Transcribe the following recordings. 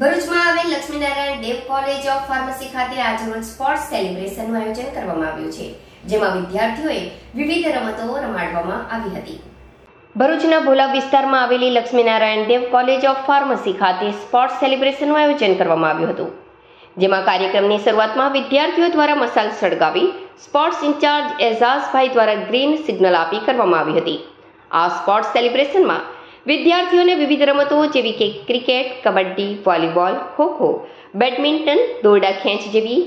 ભરૂચમાં આવેલ Laxminarayan Dev college of pharmacy ખાતે આજરોજ સ્પોર્ટ્સ સેલિબ્રેશનનું આયોજન કરવામાં આવ્યું છે, જેમાં વિદ્યાર્થીઓએ વિવિધ રમતો રમાડવામાં આવી હતી. ભરૂચના ભોલા વિસ્તારમાં આવેલી Laxminarayan Dev college of pharmacy ખાતે સ્પોર્ટ્સ સેલિબ્રેશનનું આયોજન કરવામાં આવ્યું હતું, જેમાં કાર્યક્રમની શરૂઆતમાં વિદ્યાર્થીઓ દ્વારા મસાલ સળગાવી સ્પોર્ટ્સ ઇન્ચાર્જ એઝાઝભાઈ દ્વારા ગ્રીન સિગ્નલ આપી કરવામાં આવી હતી. આ સ્પોર્ટ્સ સેલિબ્રેશનમાં વિદ્યાર્થીઓને વિવિધ રમતો જેવી કે cricket, kabaddi, volleyball, kho kho, badminton, દોરડા ખેંચ જેવી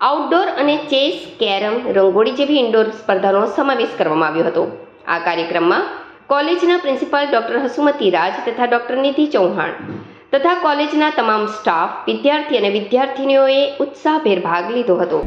આઉટડોર અને ચેસ કેરમ, રંગોળી જેવી ઇન્ડોર સ્પર્ધાનો સમાવેશ કરવામાં આવ્યો હતો. આ કાર્યક્રમમાં કોલેજના પ્રિન્સિપાલ ડોક્ટર હસુમતી રાજ તથા ડોક્ટર નિધિ ચૌહાણ તથા કોલેજના તમામ સ્ટાફ વિદ્યાર્થી અને વિદ્યાર્થીનીઓએ ઉત્સાહભેર ભાગ લીધો હતો.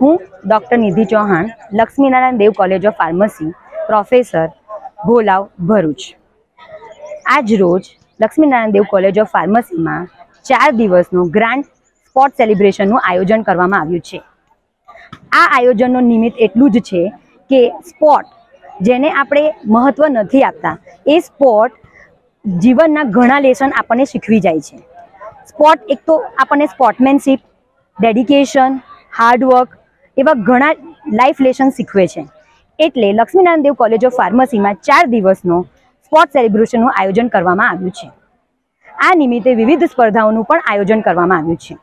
હું doctor Nidhi Chauhan, Laxminarayan Dev college of pharmacy, professor Bholav Bharuch. આજ રોજ લક્ષ્મીનારાયણ દેવ કોલેજ ઓફ ફાર્મસીમાં ચાર દિવસનું ગ્રાન્ડ સ્પોર્ટ સેલિબ્રેશનનું આયોજન કરવામાં આવ્યું છે. આ આયોજનનો નિમિત્ત એટલું જ છે કે સ્પોર્ટ જેને આપણે મહત્ત્વ નથી આપતા, એ સ્પોર્ટ જીવનના ઘણા લેસન આપણને શીખવી જાય છે. સ્પોર્ટ એક તો આપણને સ્પોર્ટમેનશીપ, ડેડિકેશન હાર્ડવર્ક એવા ઘણા લાઈફ લેસન શીખવે છે. એટલે લક્ષ્મીનારાયણ દેવ કોલેજ ઓફ ફાર્મસીમાં ચાર દિવસનો સ્પોર્ટ સેલિબ્રેશનનું આયોજન કરવામાં આવ્યું છે. આ નિમિત્તે વિવિધ સ્પર્ધાઓનું પણ આયોજન કરવામાં આવ્યું છે.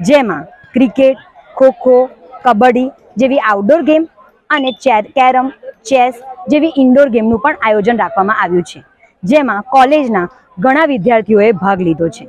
જેમાં ક્રિકેટ ખોખો, કબડ્ડી જેવી આઉટડોર ગેમ અને ચેર, કેરમ, ચેસ જેવી ઇન્ડોર ગેમનું પણ આયોજન રાખવામાં આવ્યું છે. જેમાં કોલેજના ઘણા વિદ્યાર્થીઓએ ભાગ લીધો છે.